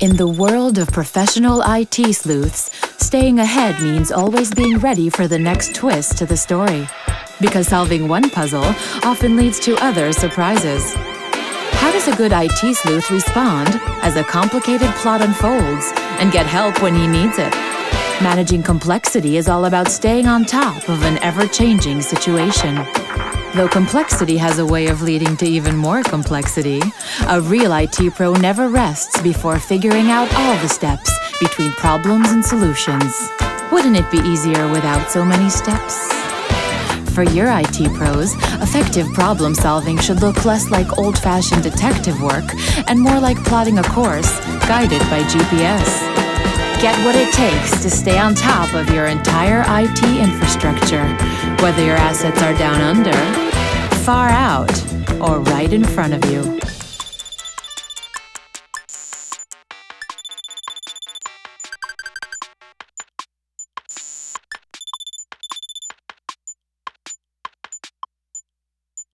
In the world of professional IT sleuths, staying ahead means always being ready for the next twist to the story. Because solving one puzzle often leads to other surprises. How does a good IT sleuth respond as a complicated plot unfolds and get help when he needs it? Managing complexity is all about staying on top of an ever changing situation. Though complexity has a way of leading to even more complexity, a real IT pro never rests before figuring out all the steps between problems and solutions. Wouldn't it be easier without so many steps? For your IT pros, effective problem solving should look less like old fashioned detective work and more like plotting a course guided by GPS. Get what it takes to stay on top of your entire IT infrastructure, whether your assets are down under, far out, or right in front of you.